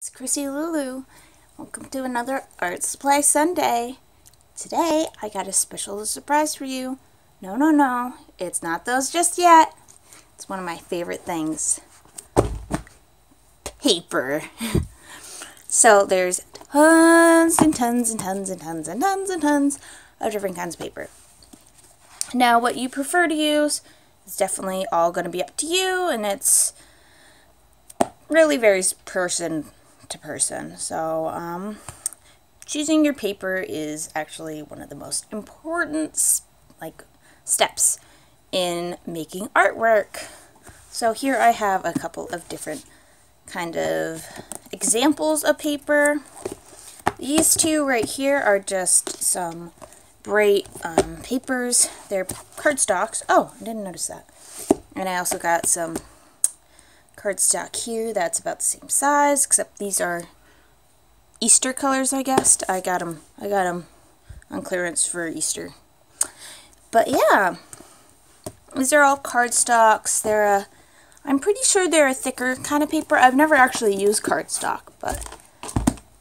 It's CrissyLulu. Welcome to another Art Supply Sunday. Today I got a special surprise for you. No, no, no, it's not those just yet. It's one of my favorite things. Paper. so there's tons and tons and tons and tons and tons and tons of different kinds of paper. Now what you prefer to use is definitely all going to be up to you and it's really varies person to person. So, um, choosing your paper is actually one of the most important, like, steps in making artwork. So here I have a couple of different kind of examples of paper. These two right here are just some bright um, papers. They're cardstocks. Oh, I didn't notice that. And I also got some cardstock here that's about the same size, except these are Easter colors, I guess. I got them. I got them on clearance for Easter. But yeah, these are all cardstocks. They're a, I'm pretty sure they're a thicker kind of paper. I've never actually used cardstock, but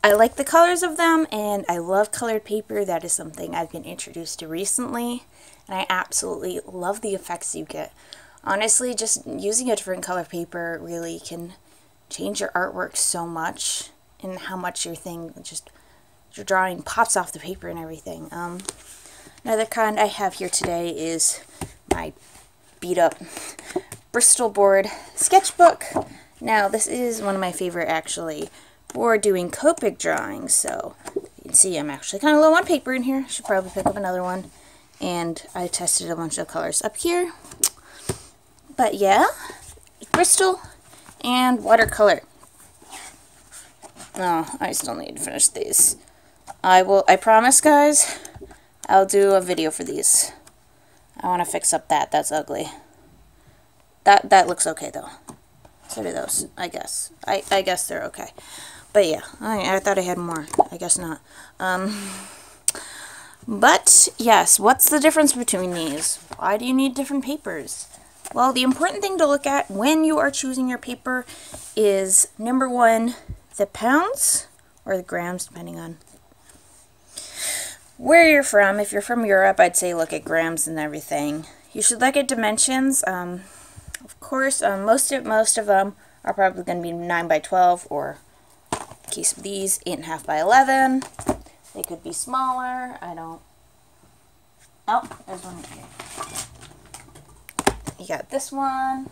I like the colors of them, and I love colored paper. That is something I've been introduced to recently, and I absolutely love the effects you get honestly, just using a different color paper really can change your artwork so much and how much your thing just your drawing pops off the paper and everything. Um, another kind I have here today is my beat up Bristol board sketchbook. Now this is one of my favorite actually for doing Copic drawings. So you can see I'm actually kind of low on paper in here. Should probably pick up another one. And I tested a bunch of colors up here. But yeah, Bristol and watercolor. Oh, I still need to finish these. I will, I promise guys, I'll do a video for these. I want to fix up that, that's ugly. That, that looks okay though. So do those, I guess. I, I guess they're okay. But yeah, I, I thought I had more. I guess not. Um, but, yes, what's the difference between these? Why do you need different papers? Well, the important thing to look at when you are choosing your paper is number one, the pounds or the grams, depending on where you're from. If you're from Europe, I'd say look at grams and everything. You should look at dimensions. Um, of course, um, most of most of them are probably going to be 9 by 12 or case of these, 8.5 by 11. They could be smaller. I don't... Oh, there's one here you got this one,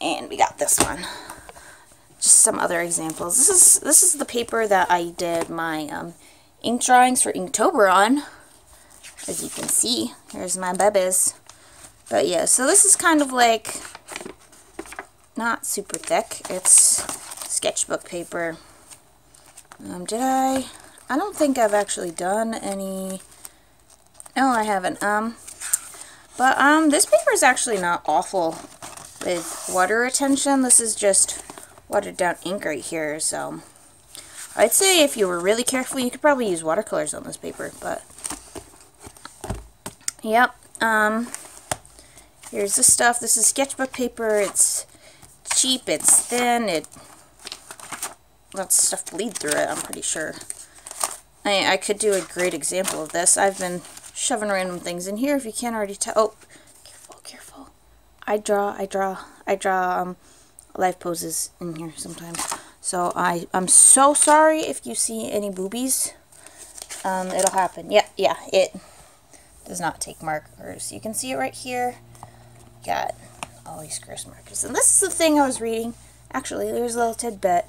and we got this one. Just some other examples. This is this is the paper that I did my um, ink drawings for Inktober on. As you can see, here's my babies. But yeah, so this is kind of like not super thick. It's sketchbook paper. Um, did I? I don't think I've actually done any. No, I haven't. Um, but um, this paper is actually not awful with water retention. This is just watered down ink right here. So I'd say if you were really careful, you could probably use watercolors on this paper. But yep. Um, here's the stuff. This is sketchbook paper. It's cheap. It's thin. It lets stuff bleed through it. I'm pretty sure. I, I could do a great example of this. I've been shoving random things in here if you can't already tell. Oh, careful, careful. I draw, I draw, I draw um, life poses in here sometimes. So I, I'm so sorry if you see any boobies. Um, it'll happen. Yeah, yeah, it does not take markers. You can see it right here. Got all these gross markers. And this is the thing I was reading. Actually, there's a little tidbit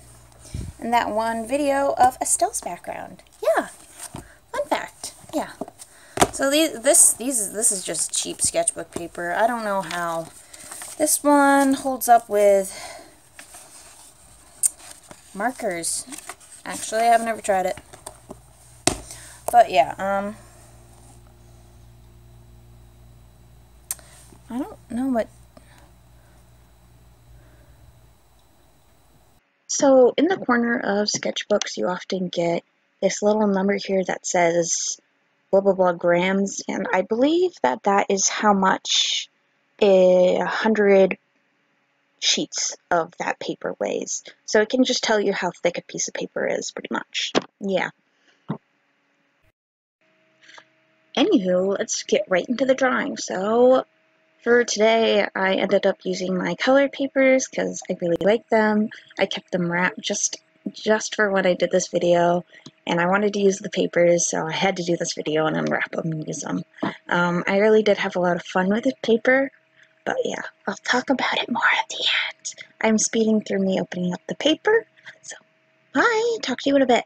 in that one video of Estelle's background. Yeah, fun fact. Yeah. So these, this, these, this is just cheap sketchbook paper. I don't know how this one holds up with markers. Actually, I've never tried it. But yeah, um, I don't know what. So in the corner of sketchbooks, you often get this little number here that says blah blah blah grams and I believe that that is how much a hundred sheets of that paper weighs. So it can just tell you how thick a piece of paper is, pretty much. Yeah. Anywho, let's get right into the drawing. So for today, I ended up using my colored papers because I really like them. I kept them wrapped just just for when I did this video, and I wanted to use the papers, so I had to do this video and unwrap them and use them. Um, I really did have a lot of fun with the paper, but yeah, I'll talk about it more at the end. I'm speeding through me opening up the paper, so bye, talk to you in a bit.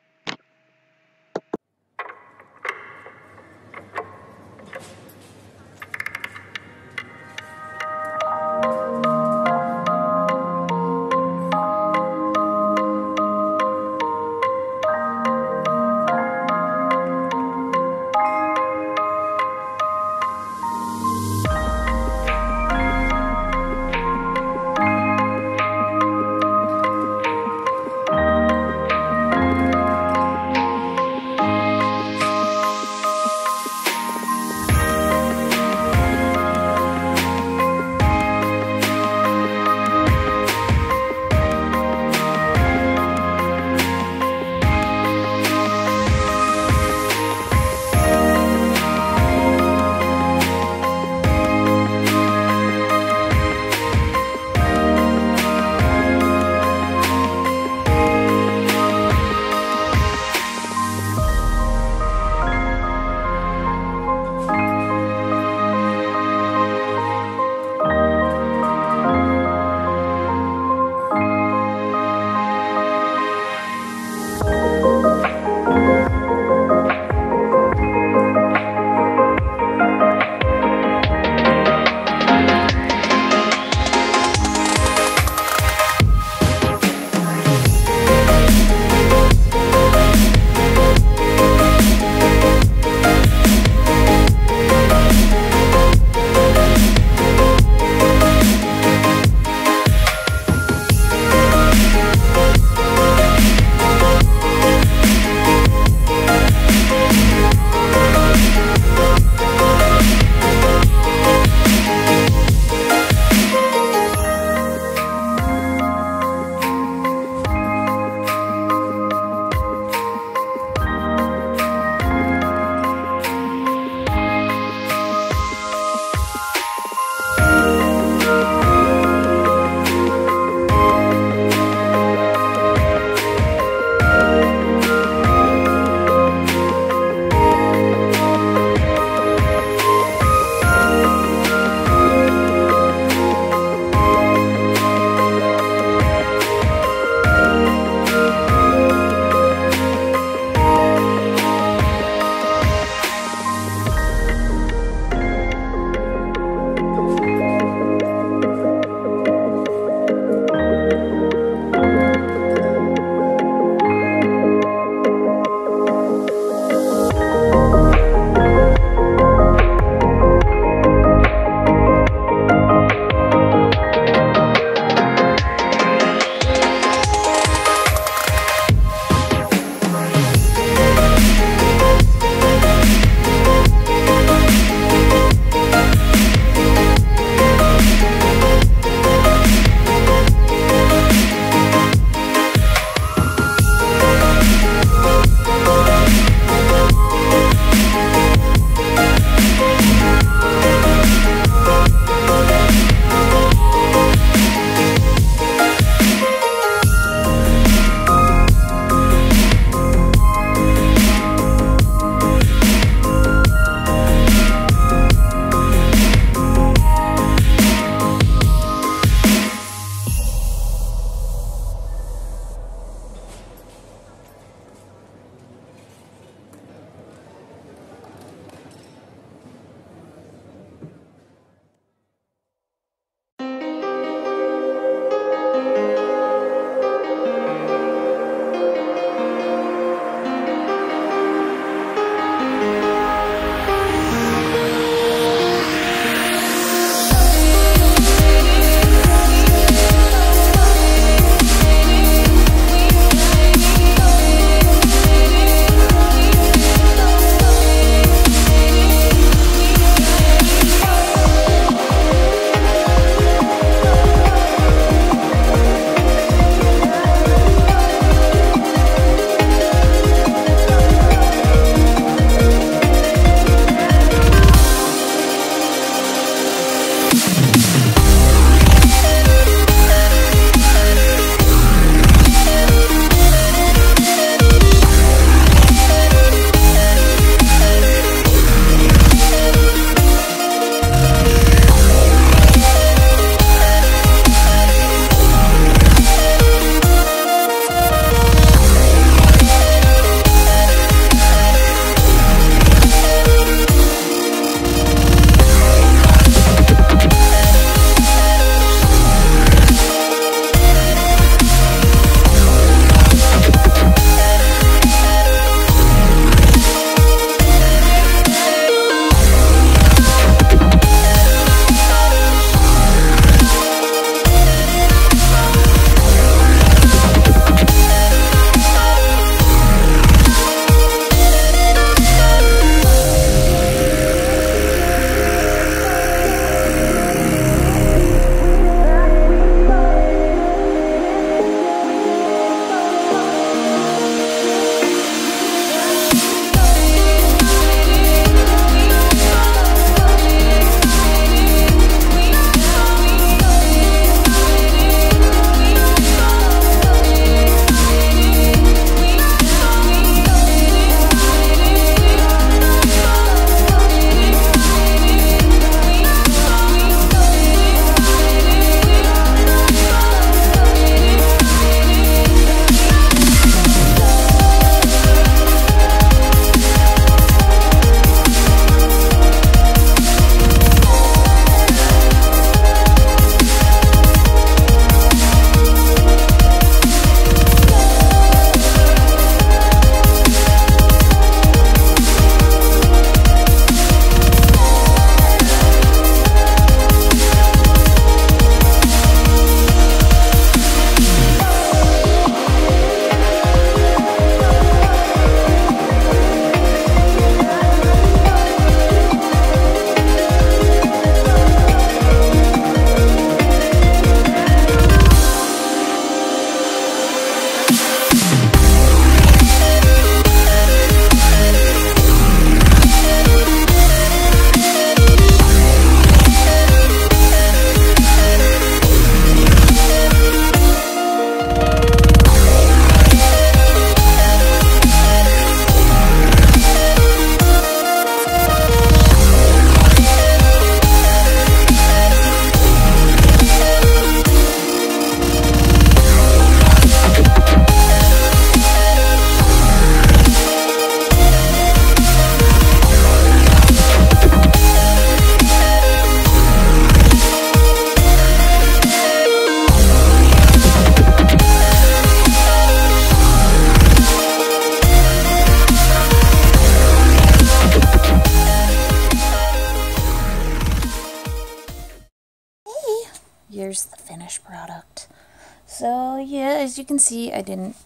So yeah, as you can see, I didn't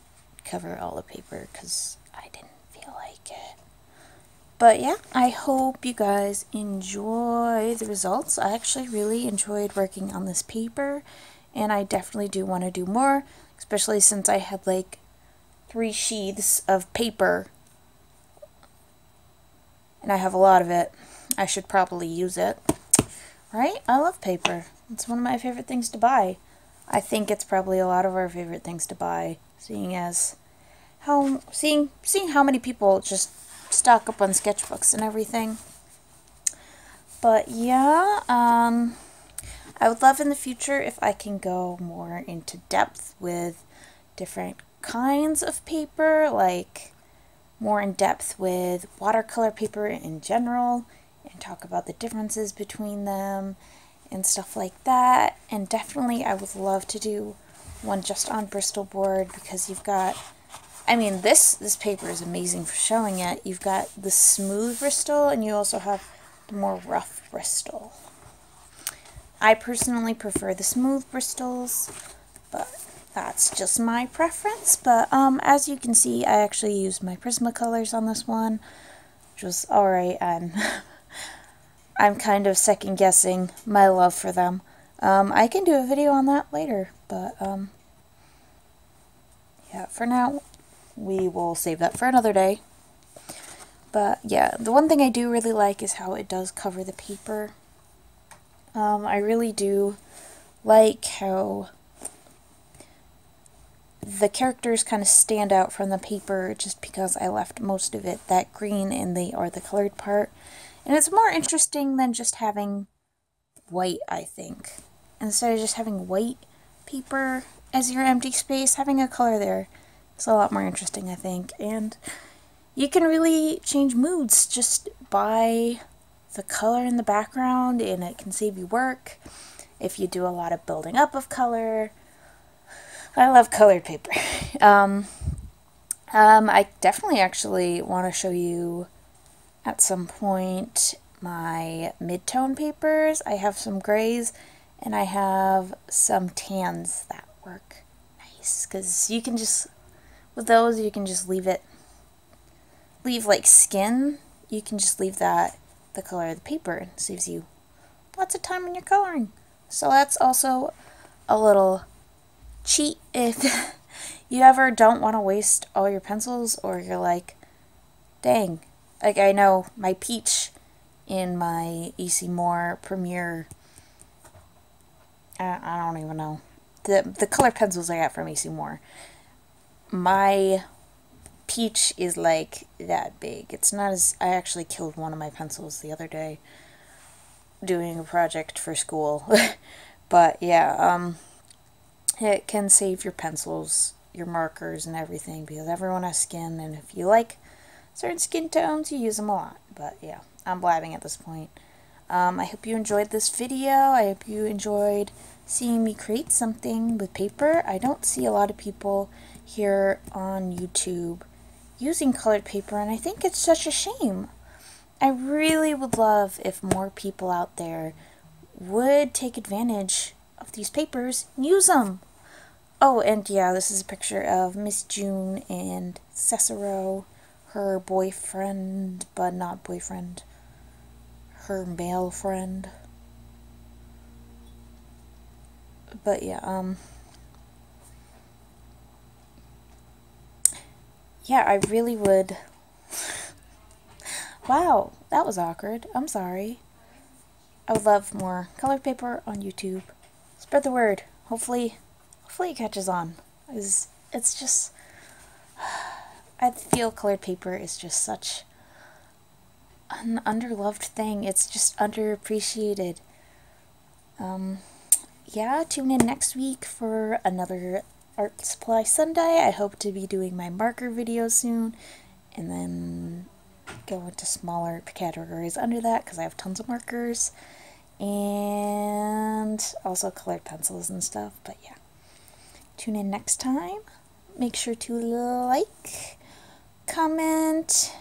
cover all the paper because I didn't feel like it. But yeah, I hope you guys enjoy the results. I actually really enjoyed working on this paper and I definitely do want to do more, especially since I had like three sheaths of paper and I have a lot of it. I should probably use it. Right? I love paper. It's one of my favorite things to buy. I think it's probably a lot of our favorite things to buy, seeing as how seeing seeing how many people just stock up on sketchbooks and everything. But yeah, um, I would love in the future if I can go more into depth with different kinds of paper, like more in depth with watercolor paper in general, and talk about the differences between them and stuff like that. And definitely, I would love to do one just on Bristol board because you've got I mean, this this paper is amazing for showing it. You've got the smooth Bristol, and you also have the more rough Bristol. I personally prefer the smooth Bristols, but that's just my preference. But um, as you can see, I actually used my Prismacolors on this one, which was alright. I'm, I'm kind of second guessing my love for them. Um, I can do a video on that later, but um, yeah, for now, we will save that for another day. But yeah, the one thing I do really like is how it does cover the paper. Um, I really do like how the characters kind of stand out from the paper just because I left most of it that green and they are the colored part. And it's more interesting than just having white, I think. Instead of just having white paper as your empty space, having a color there it's a lot more interesting, I think. And you can really change moods just by the color in the background, and it can save you work if you do a lot of building up of color. I love colored paper. Um, um, I definitely actually want to show you at some point my mid-tone papers. I have some grays and I have some tans that work nice because you can just with those, you can just leave it, leave like skin, you can just leave that the color of the paper. It saves you lots of time when you're coloring. So that's also a little cheat if you ever don't want to waste all your pencils or you're like, dang, like I know my peach in my A.C. Moore Premier, I, I don't even know, the, the color pencils I got from A.C. Moore my peach is like that big. It's not as I actually killed one of my pencils the other day doing a project for school. but yeah, um it can save your pencils, your markers and everything because everyone has skin and if you like certain skin tones, you use them a lot. But yeah, I'm blabbing at this point. Um, I hope you enjoyed this video. I hope you enjoyed seeing me create something with paper. I don't see a lot of people here on YouTube using colored paper, and I think it's such a shame. I really would love if more people out there would take advantage of these papers and use them. Oh, and yeah, this is a picture of Miss June and Cicero, her boyfriend, but not boyfriend, her male friend. But yeah, um, yeah, I really would. wow, that was awkward. I'm sorry. I would love more colored paper on YouTube. Spread the word. Hopefully, hopefully it catches on. It's, it's just, I feel colored paper is just such an underloved thing. It's just underappreciated. Um, yeah, tune in next week for another Art Supply Sunday. I hope to be doing my marker video soon and then go into smaller categories under that because I have tons of markers and also colored pencils and stuff. But yeah, tune in next time. Make sure to like, comment,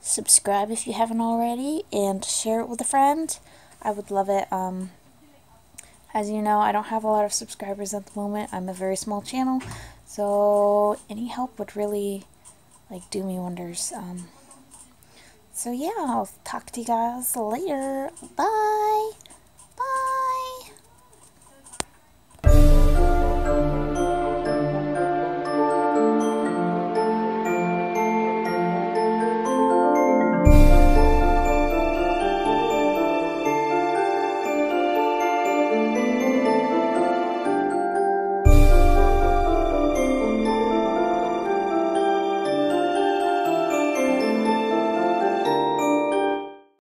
subscribe if you haven't already, and share it with a friend. I would love it. Um, As you know, I don't have a lot of subscribers at the moment. I'm a very small channel, so any help would really like do me wonders. Um, so yeah, I'll talk to you guys later. Bye!